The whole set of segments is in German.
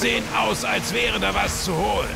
Sehen aus, als wäre da was zu holen.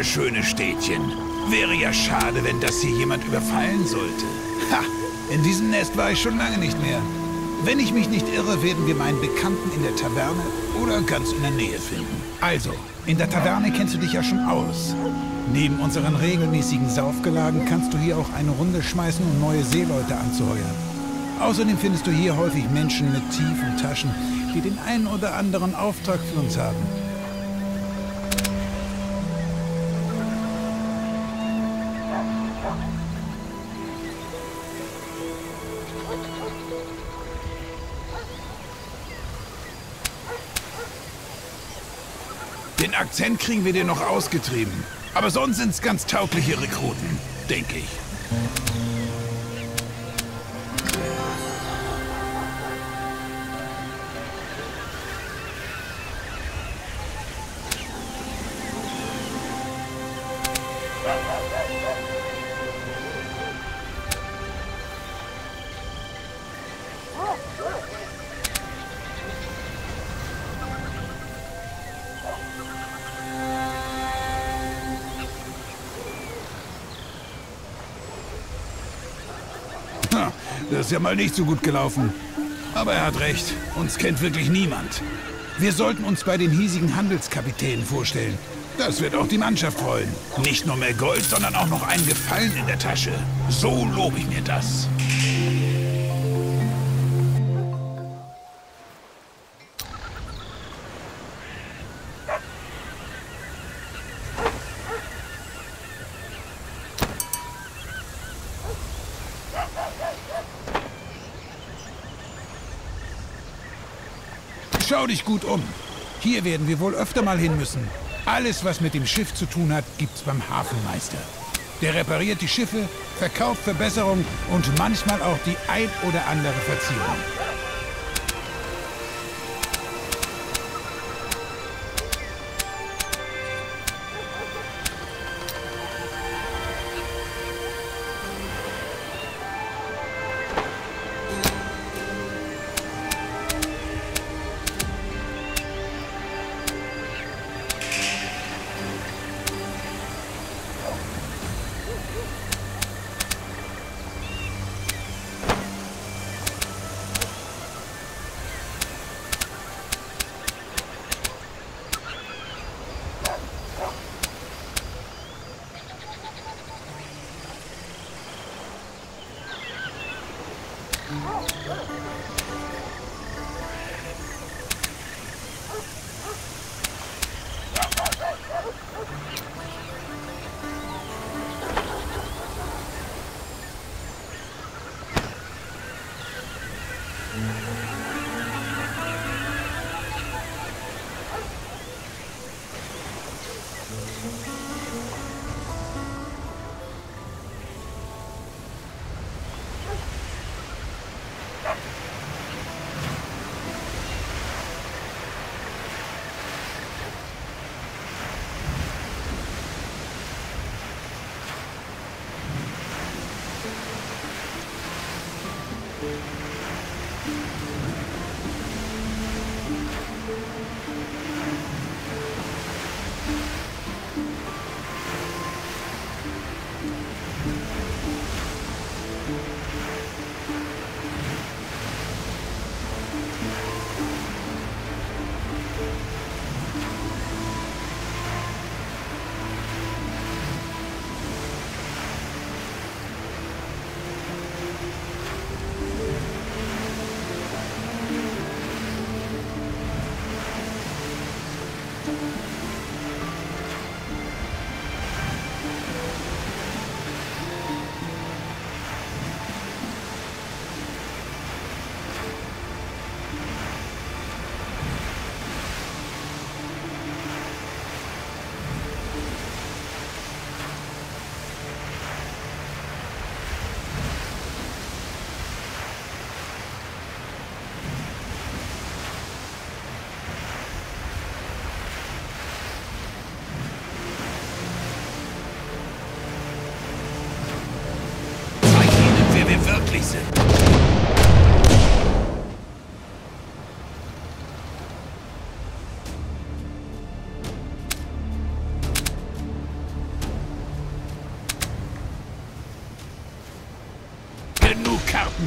Wunderschönes Städtchen. Wäre ja schade, wenn das hier jemand überfallen sollte. Ha! In diesem Nest war ich schon lange nicht mehr. Wenn ich mich nicht irre, werden wir meinen Bekannten in der Taverne oder ganz in der Nähe finden. Also, in der Taverne kennst du dich ja schon aus. Neben unseren regelmäßigen Saufgelagen kannst du hier auch eine Runde schmeißen, um neue Seeleute anzuheuern. Außerdem findest du hier häufig Menschen mit tiefen Taschen, die den einen oder anderen Auftrag für uns haben. Den Akzent kriegen wir dir noch ausgetrieben. Aber sonst sind's ganz taugliche Rekruten, denke ich. Ist ja mal nicht so gut gelaufen. Aber er hat recht. Uns kennt wirklich niemand. Wir sollten uns bei den hiesigen Handelskapitänen vorstellen. Das wird auch die Mannschaft freuen. Nicht nur mehr Gold, sondern auch noch einen Gefallen in der Tasche. So lobe ich mir das. Dich gut um. Hier werden wir wohl öfter mal hin müssen. Alles, was mit dem Schiff zu tun hat, gibt's beim Hafenmeister. Der repariert die Schiffe, verkauft Verbesserungen und manchmal auch die ein oder andere Verzierung.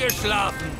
eingeschlafen.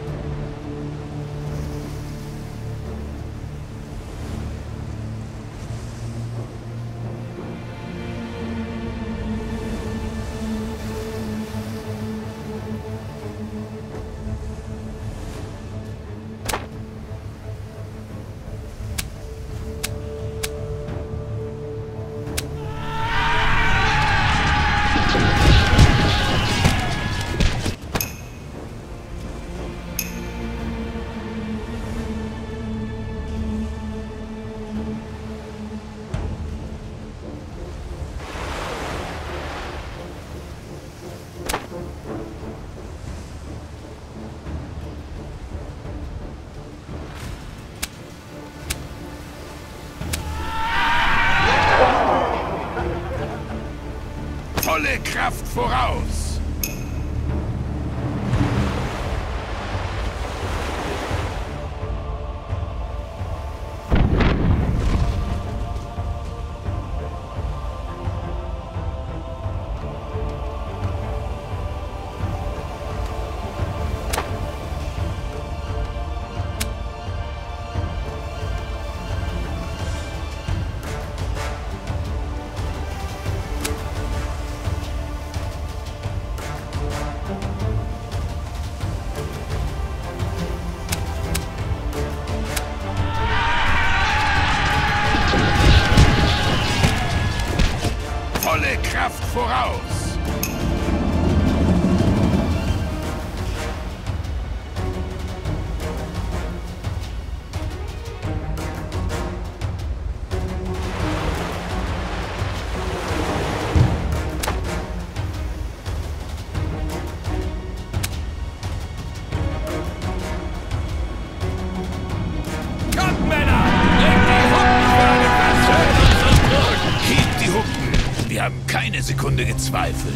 keine Sekunde gezweifelt.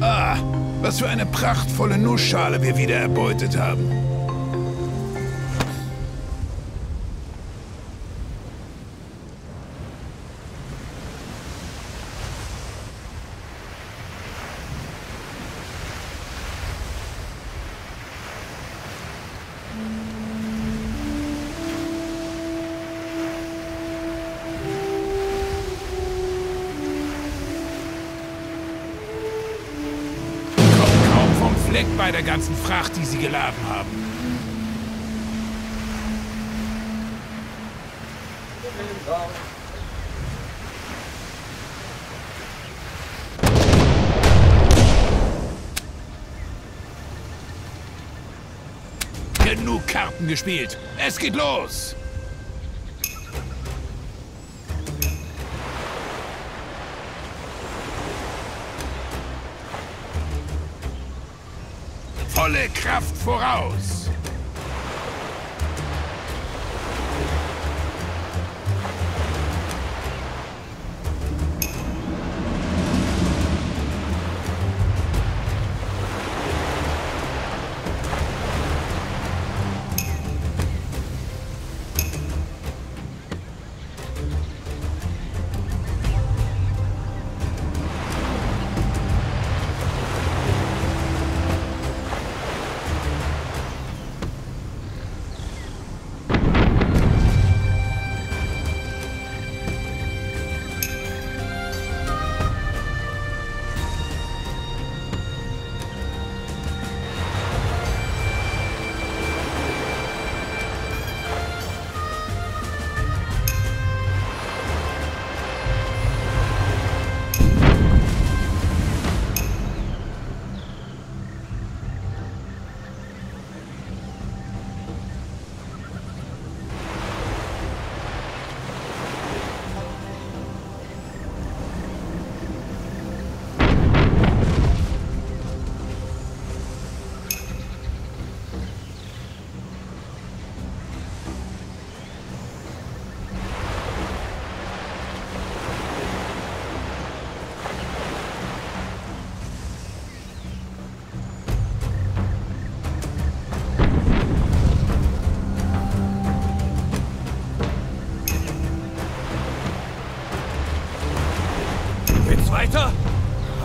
Ah, was für eine prachtvolle Nussschale wir wieder erbeutet haben. Fleck bei der ganzen Fracht, die sie geladen haben. Genug Karten gespielt. Es geht los. Volle Kraft voraus.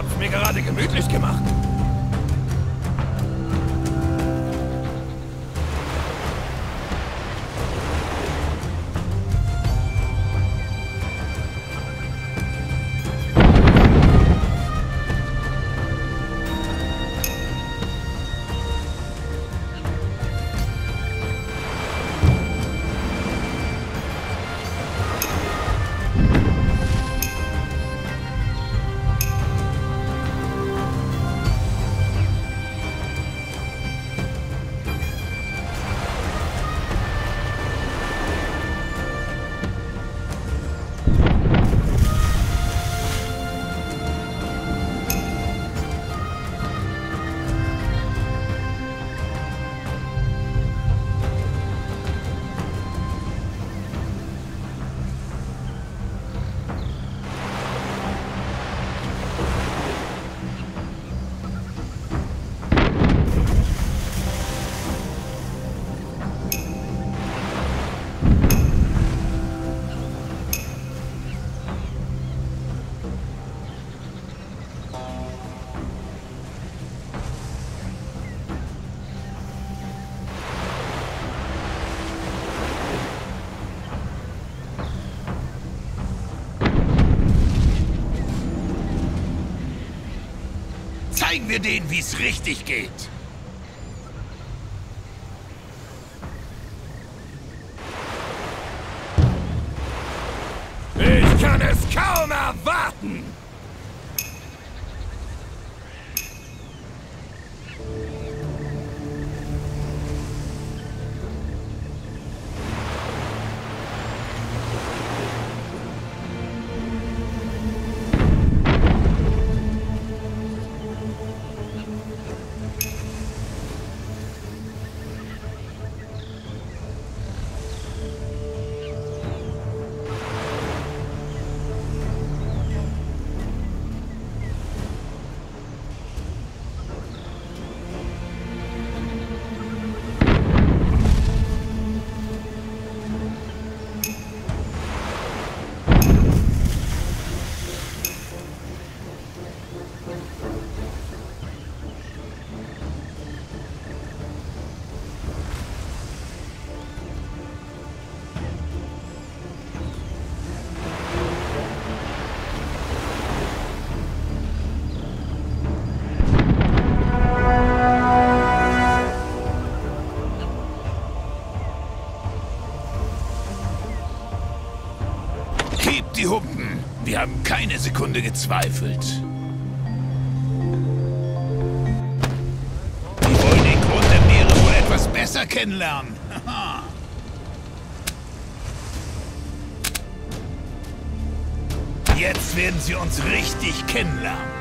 Hab's mir gerade gemütlich gemacht. Zeigen wir denen, wie es richtig geht. Ich kann es kaum erwarten! Keine Sekunde gezweifelt. Die wollen den Grund der Meere wohl etwas besser kennenlernen. Jetzt werden sie uns richtig kennenlernen.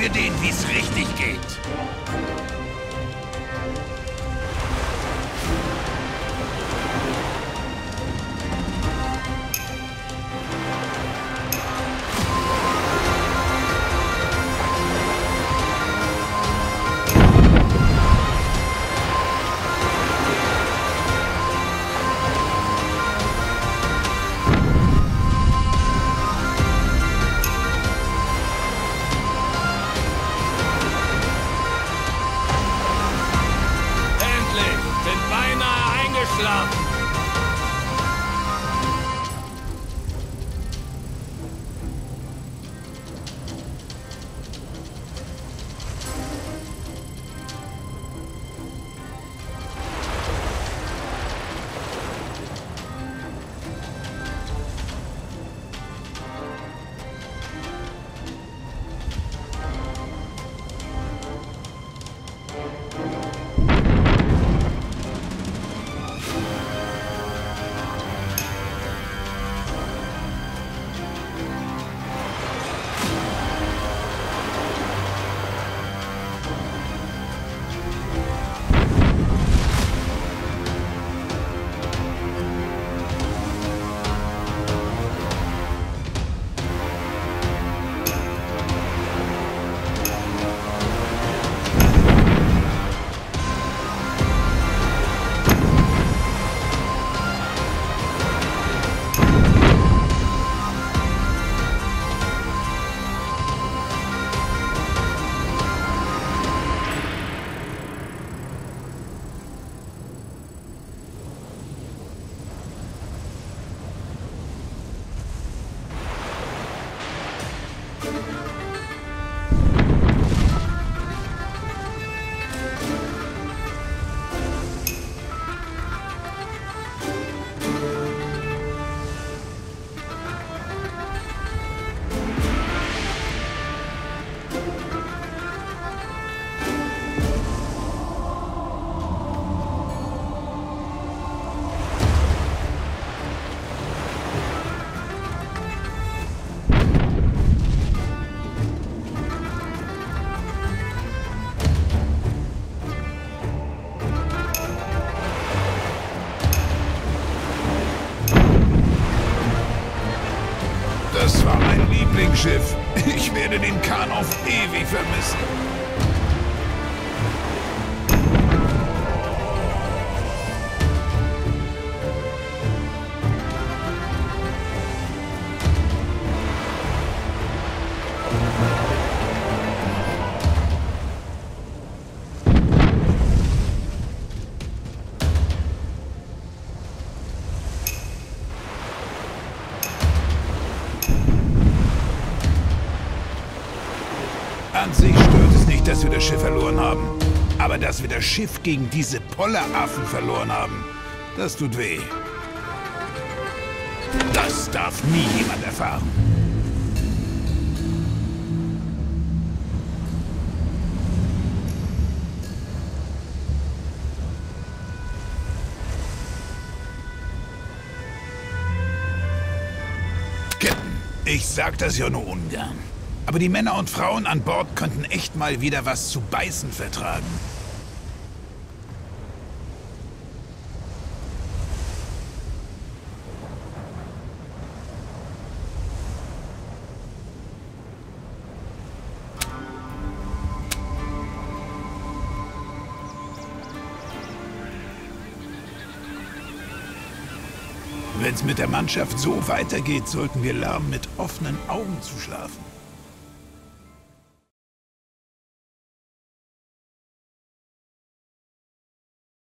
Wir denen, wie es richtig geht. Beinahe eingeschlafen! Schiff verloren haben. Aber dass wir das Schiff gegen diese Polleraffen verloren haben, das tut weh. Das darf nie jemand erfahren. Ich sag das ja nur ungern. Aber die Männer und Frauen an Bord könnten echt mal wieder was zu beißen vertragen. Wenn es mit der Mannschaft so weitergeht, sollten wir lernen, mit offenen Augen zu schlafen.